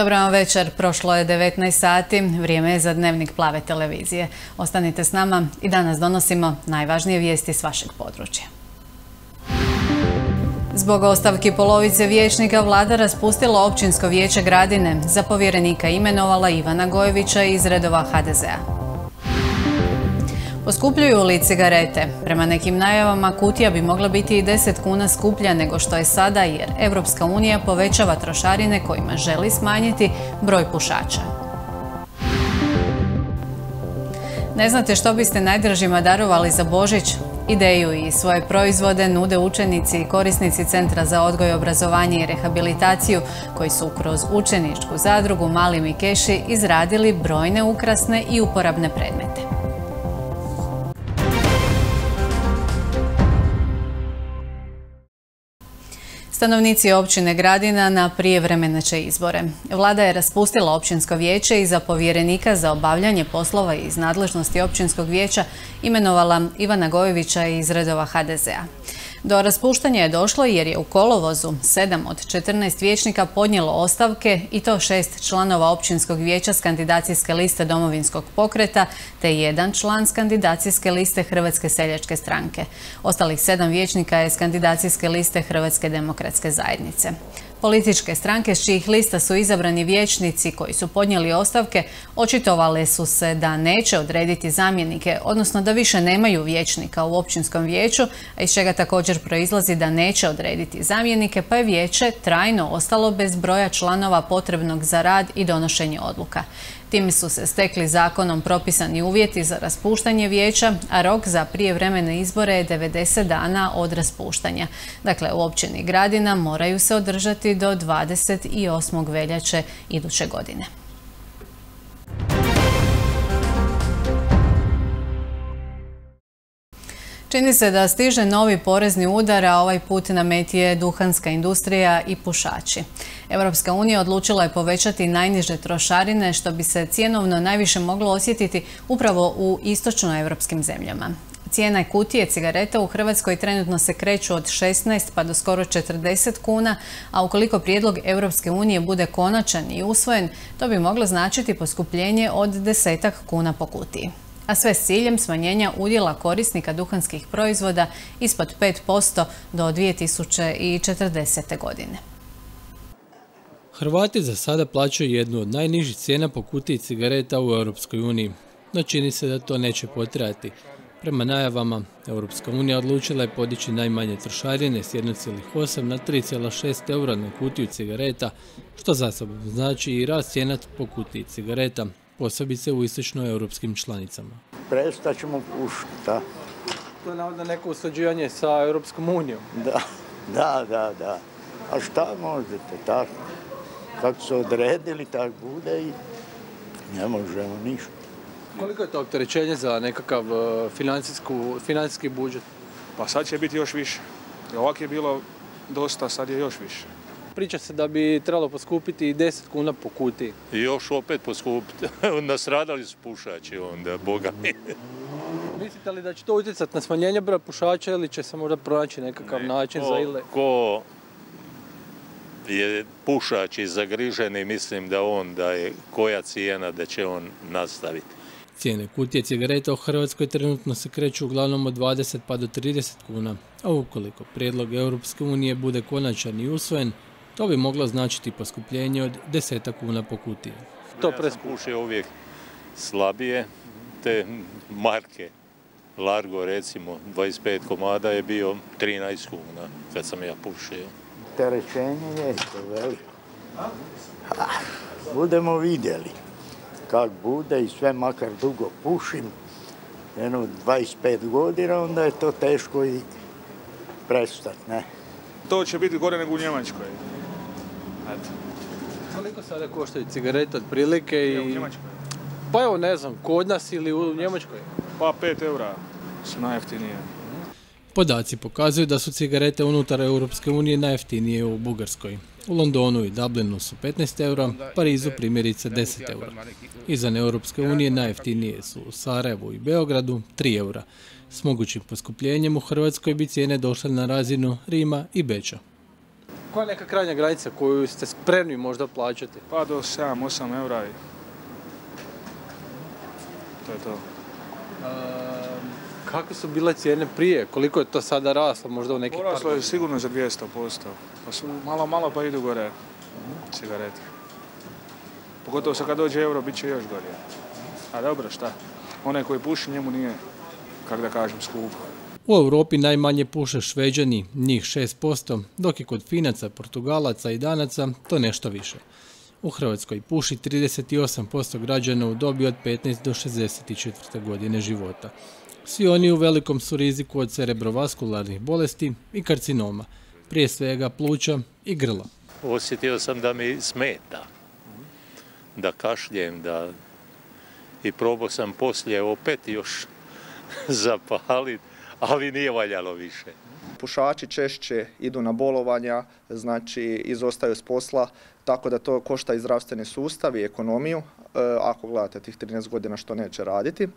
Dobro vam večer, prošlo je 19 sati, vrijeme je za dnevnik plave televizije. Ostanite s nama i danas donosimo najvažnije vijesti s vašeg područja. Zbog ostavki polovice vijećnika vlada raspustila općinsko vijeće Gradine. Za povjerenika imenovala Ivana Gojevića iz redova HDZ-a. Poskupljuju li cigarete? Prema nekim najavama kutija bi mogla biti i 10 kuna skuplja nego što je sada jer Evropska unija povećava trošarine kojima želi smanjiti broj pušača. Ne znate što biste najdražima darovali za Božić? Ideju i svoje proizvode nude učenici i korisnici Centra za odgoj, obrazovanje i rehabilitaciju koji su kroz učeničku zadrugu Mali Mikeši izradili brojne ukrasne i uporabne predmete. Stanovnici općine Gradina na prijevremene će izbore. Vlada je raspustila općinsko vijeće i za povjerenika za obavljanje poslova iz nadležnosti općinskog vijeća imenovala Ivana Gojevića iz redova HDZ-a. Do raspuštanja je došlo jer je u kolovozu sedam od 14 vijećnika podnijelo ostavke i to šest članova općinskog vijeća s kandidacijske liste domovinskog pokreta te jedan član s kandidacijske liste Hrvatske seljačke stranke. Ostalih sedam vijećnika je s kandidacijske liste Hrvatske demokratske zajednice. Političke stranke s čijih lista su izabrani vijećnici koji su podnijeli ostavke očitovale su se da neće odrediti zamjenike, odnosno da više nemaju vijećnika u općinskom vijeću, a iz čega također proizlazi da neće odrediti zamjenike, pa je vijeće trajno ostalo bez broja članova potrebnog za rad i donošenje odluka. Time su se stekli zakonom propisani uvjeti za raspuštanje vijeća, a rok za prijevremene izbore je 90 dana od raspuštanja. Dakle, u općini Gradina moraju se održati do 28. veljače iduće godine. Čini se da stiže novi porezni udar, a ovaj put na meti je duhanska industrija i pušači. Europska unija odlučila je povećati najniže trošarine, što bi se cijenovno najviše moglo osjetiti upravo u istočnoevropskim zemljama. Cijena kutije cigareta u Hrvatskoj trenutno se kreću od 16 pa do skoro 40 kuna, a ukoliko prijedlog Europske unije bude konačan i usvojen, to bi moglo značiti poskupljenje od desetak kuna po kutiji a sve s ciljem smanjenja udjela korisnika duhanskih proizvoda ispod 5% do 2040. godine. Hrvati za sada plaćaju jednu od najnižih cijena po kutiji cigareta u uniji, no čini se da to neće potrajati. Prema najavama, Europska unija odlučila je podići najmanje trošarine s 1,8 na 3,6 eura na kutiju cigareta, što za sobom znači i rast cijena po kutiji cigareta, posebice u istočnoeuropskim članicama. Prestat ćemo pušta. To je navodno neko usklađivanje sa Europskom unijom. Da, da, da, da. A šta možete, tako? Kako su odredili, tako bude i ne možemo ništa. Koliko je to opterećenje za nekakav e, financijski budžet? Pa sad će biti još više. Ovak je bilo dosta, sad je još više. Priča se da bi trebalo poskupiti i 10 kuna po kuti. I još opet poskupiti. Nasradali su pušači onda, boga mi. Mislite li da će to utjecati na smanjenje broja pušača ili će se možda pronaći nekakav način za ile? Ko je pušač i zagriženi, mislim da on da je koja cijena da će on nastaviti. Cijene kutije cigareta u Hrvatskoj trenutno se kreću uglavnom od 20 pa do 30 kuna, a ukoliko prijedlog Europske unije bude konačan i usvojen, to bi moglo značiti poskupljenje od 10 kuna po kutiji. To sam uvijek slabije, te marke. Largo recimo 25 komada je bio 13 kuna kad sam ja pušio. Terećenje je to veliko. Budemo vidjeli kak bude i sve makar dugo pušim, jedno 25 godina, onda je to teško i prestati, ne? To će biti gore nego u Njemačkoj. Koliko sada koštaju cigarete otprilike i... u Njemačkoj? Pa evo ne znam, kod nas ili u Njemačkoj? Pa 5 eura su najjeftinije. Podaci pokazuju da su cigarete unutar Europske unije najjeftinije u Bugarskoj. U Londonu i Dublinu su 15 eura, Parizu primjerice 10 eura. Izvan Europske unije najjeftinije su u Sarajevu i Beogradu 3 eura. S mogućim poskupljenjem u Hrvatskoj bi cijene došle na razinu Rima i Beča. Koja je neka krajnja granica koju ste spremni možda plaćati? Pa do 7-8 eura i to je to. Kakve su bile cijene prije? Koliko je to sada raslo možda u nekih par Poraslo je sigurno za 200%. Pa su malo, malo pa idu gore cigarete. Pogotovo sad kad dođe euro, bit će još gore. A dobro, šta? Onaj koji puši, njemu nije, kako da kažem, skupo. U Europi najmanje puše šveđani, njih 6%, dok je kod Finaca, Portugalaca i Danaca to nešto više. U Hrvatskoj puši 38% građana u dobi od 15 do 64. godine života. Svi oni u velikom su riziku od cerebrovaskularnih bolesti i karcinoma, prije svega pluća i grla. Osjetio sam da mi smeta, da kašljem, da i probao sam poslije opet još zapalit, ali nije valjalo više. Pušači češće idu na bolovanja, znači izostaju s posla, tako da to košta i zdravstveni sustav i ekonomiju, e, ako gledate tih 13 godina što neće raditi.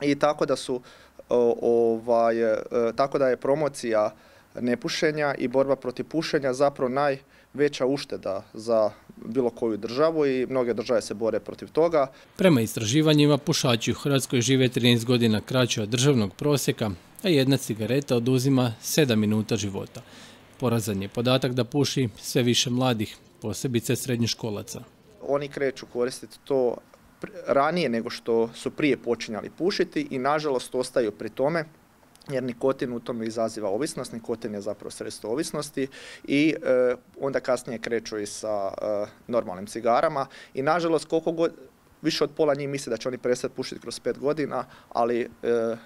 I tako da su ovaj, e, tako da je promocija nepušenja i borba protiv pušenja zapravo najveća ušteda za bilo koju državu i mnoge države se bore protiv toga. Prema istraživanjima, pušači u Hrvatskoj žive 13 godina kraće od državnog prosjeka, a jedna cigareta oduzima 7 minuta života. Porazan je podatak da puši sve više mladih, posebice srednjoškolaca. Oni kreću koristiti to ranije nego što su prije počinjali pušiti i nažalost ostaju pri tome jer nikotin u tome izaziva ovisnost, nikotin je zapravo sredstvo ovisnosti i e, onda kasnije kreću i sa e, normalnim cigarama i nažalost koliko god više od pola njih misli da će oni prestati pušiti kroz pet godina, ali e,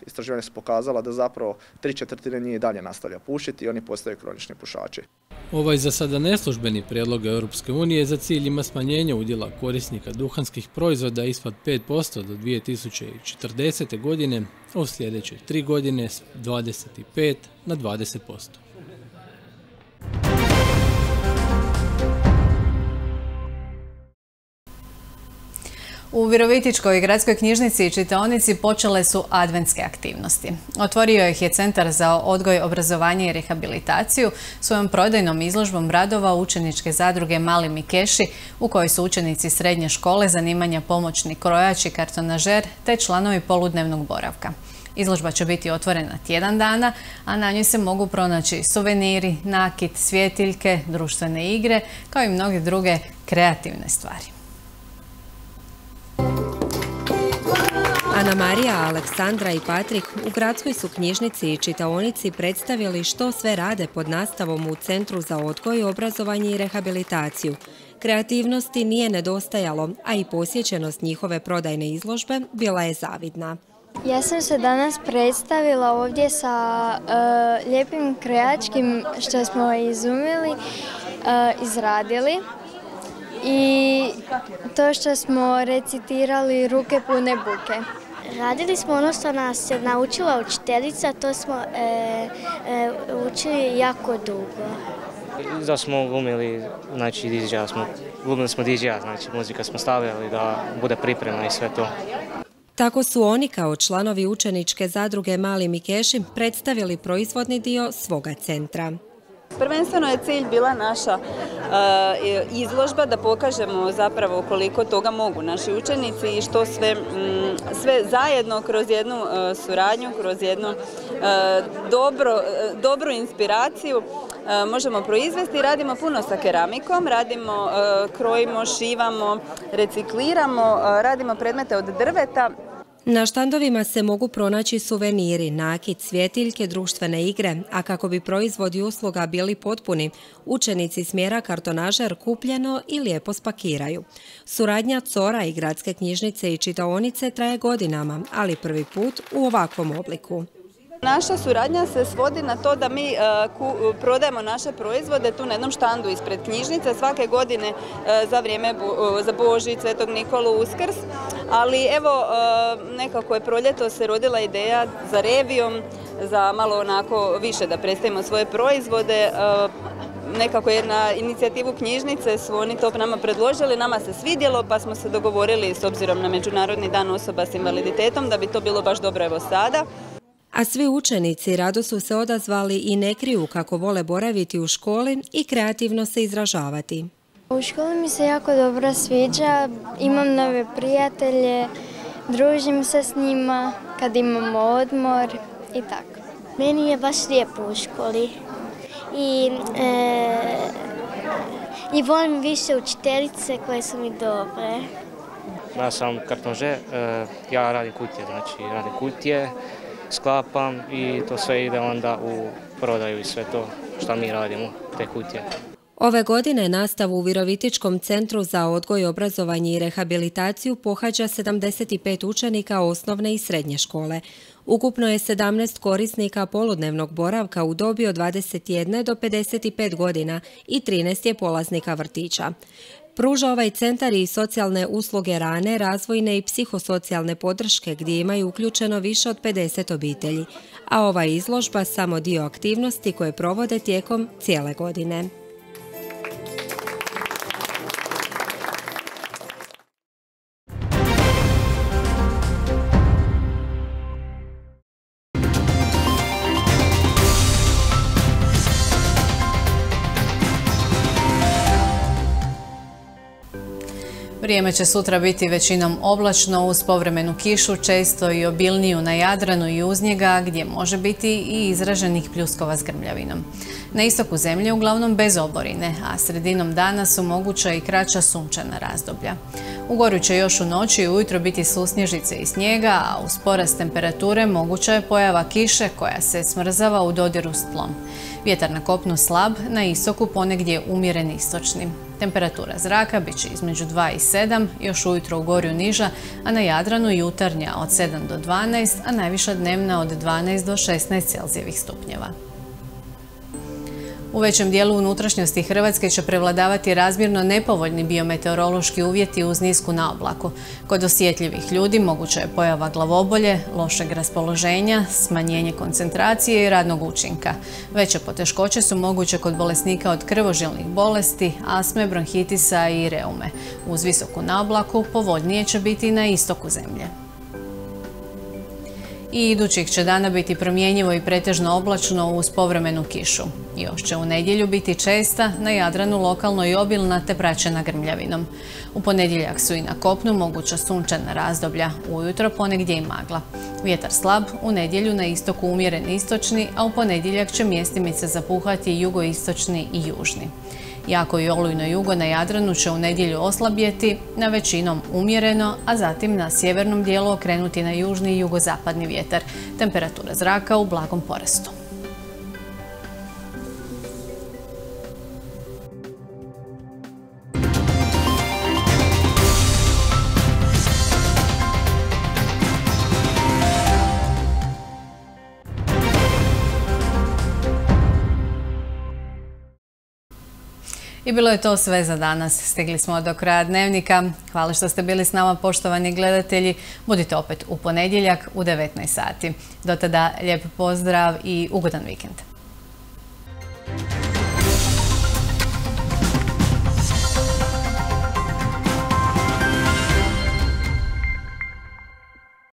istraživanja su pokazala da zapravo tri četvrtine njih dalje nastavlja pušiti i oni postaju kronični pušači. Ovaj za sada neslužbeni prijedlog Europske unije za cilj ima smanjenje udjela korisnika duhanskih proizvoda ispod 5% do 2040. godine, u sljedeće tri godine s 25 na 20%. U Virovitičkoj gradskoj knjižnici i čitaonici počele su adventske aktivnosti. Otvorio ih je Centar za odgoj, obrazovanje i rehabilitaciju svojom prodajnom izložbom radova učeničke zadruge Mali Mikeši u kojoj su učenici srednje škole zanimanja pomoćni krojač i kartonažer te članovi poludnevnog boravka. Izložba će biti otvorena tjedan dana, a na njoj se mogu pronaći suveniri, nakit, svjetiljke, društvene igre, kao i mnoge druge kreativne stvari. Ana Marija, Aleksandra i Patrik u gradskoj su knjižnici i čitaonici predstavili što sve rade pod nastavom u Centru za odgoj, obrazovanje i rehabilitaciju. Kreativnosti nije nedostajalo, a i posjećenost njihove prodajne izložbe bila je zavidna. Ja sam se danas predstavila ovdje sa e, lijepim kreačkim što smo izumili, e, izradili i to što smo recitirali ruke pune buke. Radili smo ono što nas je naučila učiteljica, to smo e, e, učili jako dugo. Da smo glumili, znači DJ-a smo, glumili smo DJ-a, znači muzika smo stavljali da bude pripremna i sve to. Tako su oni kao članovi učeničke zadruge Mali Mikeši predstavili proizvodni dio svoga centra. Prvenstveno je cilj bila naša e, izložba da pokažemo zapravo koliko toga mogu naši učenici i što sve, mm, sve zajedno kroz jednu e, suradnju, kroz jednu e, dobro, dobru inspiraciju možemo proizvesti. Radimo puno sa keramikom, radimo, krojimo, šivamo, recikliramo, radimo predmete od drveta, Na štandovima se mogu pronaći suveniri, nakit, svjetiljke, društvene igre, a kako bi proizvodi usluga bili potpuni, učenici smjera kartonažer kupljeno i lijepo spakiraju. Suradnja Cora i gradske knjižnice i čitaonice traje godinama, ali prvi put u ovakvom obliku. Naša suradnja se svodi na to da mi e, prodajemo naše proizvode tu na jednom štandu ispred knjižnice svake godine e, za vrijeme Bo- za Božić, Svetog Nikolu, Uskrs. Ali evo e, nekako je proljeto se rodila ideja za revijom, za malo onako više da predstavimo svoje proizvode. E, Nekako je na inicijativu knjižnice su oni to nama predložili, nama se svidjelo pa smo se dogovorili s obzirom na Međunarodni dan osoba s invaliditetom da bi to bilo baš dobro evo sada. A svi učenici rado su se odazvali i ne kriju kako vole boraviti u školi i kreativno se izražavati. U školi mi se jako dobro sviđa, imam nove prijatelje, družim se s njima kad imamo odmor i tako. Meni je baš lijepo u školi i, e, i volim više učiteljice koje su mi dobre. Ja sam kartonže, e, ja radim kutije, znači radim kutije, sklapam i to sve ide onda u prodaju i sve to što mi radimo, te kutije. Ove godine nastavu u Virovitičkom centru za odgoj, obrazovanje i rehabilitaciju pohađa 75 učenika osnovne i srednje škole. Ukupno je 17 korisnika poludnevnog boravka u dobi od 21 do 55 godina i 13 je polaznika vrtića. Pruža ovaj centar i socijalne usluge rane, razvojne i psihosocijalne podrške gdje imaju uključeno više od 50 obitelji, a ova izložba samo dio aktivnosti koje provode tijekom cijele godine. Vrijeme će sutra biti većinom oblačno uz povremenu kišu, često i obilniju na Jadranu i uz njega gdje može biti i izraženih pljuskova s grmljavinom. Na istoku zemlje uglavnom bez oborine, a sredinom dana su moguća i kraća sunčana razdoblja. U Goru će još u noći i ujutro biti susnježice i snijega, a uz porast temperature moguća je pojava kiše koja se smrzava u dodiru s tlom. Vjetar na kopnu slab, na istoku ponegdje umjeren istočnim. Temperatura zraka bit će između 2 i 7, još ujutro u gorju niža, a na Jadranu jutarnja od 7 do 12, a najviša dnevna od 12 do 16 Celzijevih stupnjeva. U većem dijelu unutrašnjosti Hrvatske će prevladavati razmjerno nepovoljni biometeorološki uvjeti uz nisku naoblaku. Kod osjetljivih ljudi moguća je pojava glavobolje, lošeg raspoloženja, smanjenje koncentracije i radnog učinka. Veće poteškoće su moguće kod bolesnika od krvožilnih bolesti, asme, bronhitisa i reume. Uz visoku naoblaku povoljnije će biti na istoku zemlje. I idućih će dana biti promjenjivo i pretežno oblačno uz povremenu kišu. Još će u nedjelju biti česta, na Jadranu lokalno i obilna te praćena grmljavinom. U ponedjeljak su i na kopnu moguća sunčana razdoblja, ujutro ponegdje i magla. Vjetar slab, u nedjelju na istoku umjeren istočni, a u ponedjeljak će mjestimice zapuhati jugoistočni i južni. Jako i olujno jugo na Jadranu će u nedjelju oslabjeti, na većinom umjereno, a zatim na sjevernom dijelu okrenuti na južni i jugozapadni vjetar. Temperatura zraka u blagom porastu. I bilo je to sve za danas. Stigli smo do kraja dnevnika. Hvala što ste bili s nama, poštovani gledatelji. Budite opet u ponedjeljak u 19 sati. Do tada lijep pozdrav i ugodan vikend.